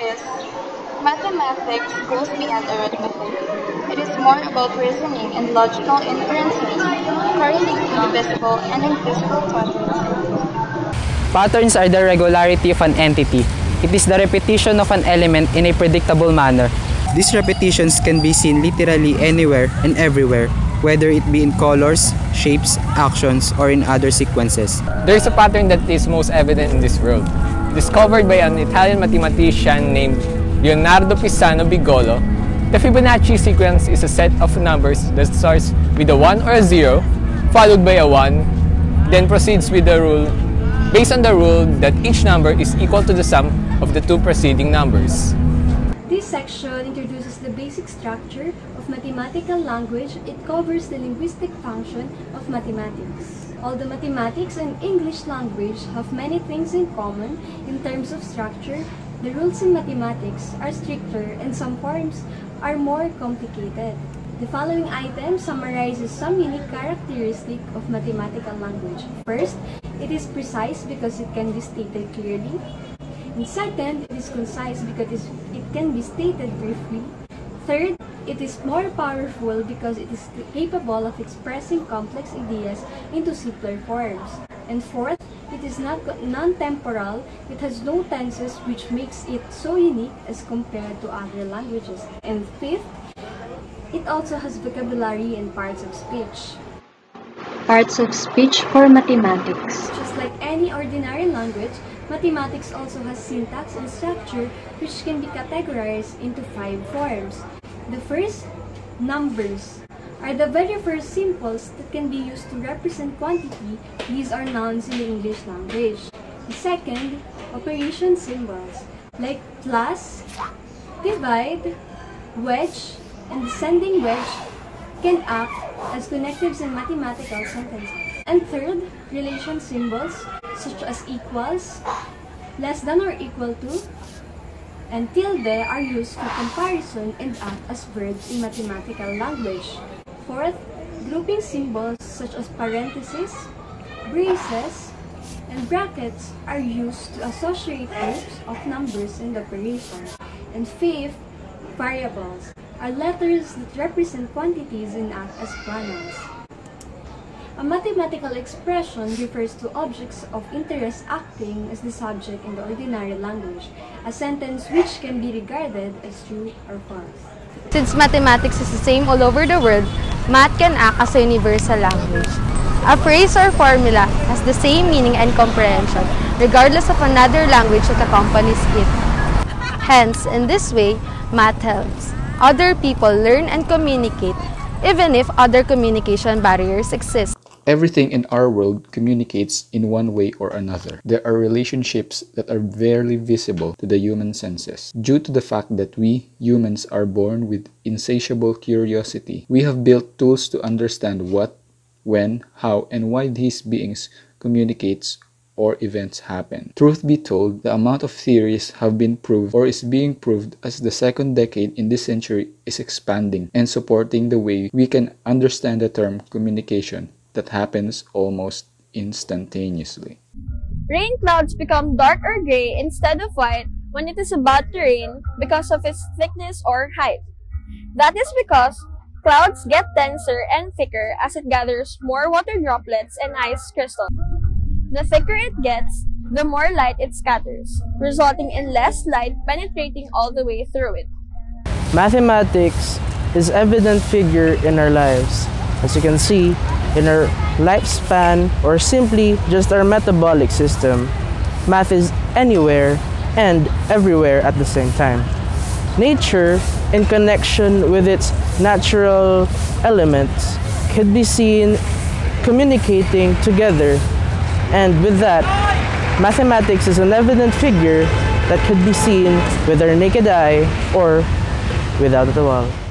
is, mathematics goes beyond arithmetic. It is more about reasoning and logical inferences, correlating visible and invisible patterns. Patterns are the regularity of an entity. It is the repetition of an element in a predictable manner. These repetitions can be seen literally anywhere and everywhere, whether it be in colors, shapes, actions, or in other sequences. There is a pattern that is most evident in this world. Discovered by an Italian mathematician named Leonardo Pisano Bigollo, the Fibonacci sequence is a set of numbers that starts with a 1 or a 0, followed by a 1, then proceeds with the rule based on the rule that each number is equal to the sum of the two preceding numbers. This section introduces the basic structure of mathematical language. It covers the linguistic function of mathematics. Although mathematics and English language have many things in common in terms of structure, the rules in mathematics are stricter and some forms are more complicated. The following item summarizes some unique characteristics of mathematical language. First, it is precise because it can be stated clearly. And second, it is concise because it can be stated briefly. Third, it is more powerful because it is capable of expressing complex ideas into simpler forms. And fourth, it is not non-temporal, it has no tenses which makes it so unique as compared to other languages. And fifth, it also has vocabulary and parts of speech. Parts of speech for mathematics. Just like any ordinary language, mathematics also has syntax and structure which can be categorized into five forms. The first, numbers, are the very first symbols that can be used to represent quantity. These are nouns in the English language. The second, operation symbols, like plus, divide, wedge, and descending wedge can act as connectives in mathematical sentences. And third, relation symbols such as equals, less than or equal to, and tilde are used for comparison and act as verbs in mathematical language. Fourth, grouping symbols such as parentheses, braces, and brackets are used to associate groups of numbers and operations. And fifth, variables are letters that represent quantities and act as pronouns. A mathematical expression refers to objects of interest acting as the subject in the ordinary language, a sentence which can be regarded as true or false. Since mathematics is the same all over the world, math can act as a universal language. A phrase or formula has the same meaning and comprehension regardless of another language that accompanies it. Hence, in this way, math helps other people learn and communicate even if other communication barriers exist. Everything in our world communicates in one way or another. There are relationships that are barely visible to the human senses. Due to the fact that we, humans, are born with insatiable curiosity, we have built tools to understand what, when, how, and why these beings communicates or events happen. Truth be told, the amount of theories have been proved or is being proved as the second decade in this century is expanding and supporting the way we can understand the term communication that happens almost instantaneously. Rain clouds become dark or gray instead of white when it is about to rain because of its thickness or height. That is because clouds get denser and thicker as it gathers more water droplets and ice crystals. The thicker it gets, the more light it scatters, resulting in less light penetrating all the way through it. Mathematics is evident figure in our lives. As you can see, in our lifespan or simply just our metabolic system, math is anywhere and everywhere at the same time. Nature, in connection with its natural elements, could be seen communicating together and with that, mathematics is an evident figure that could be seen with our naked eye or without a wall.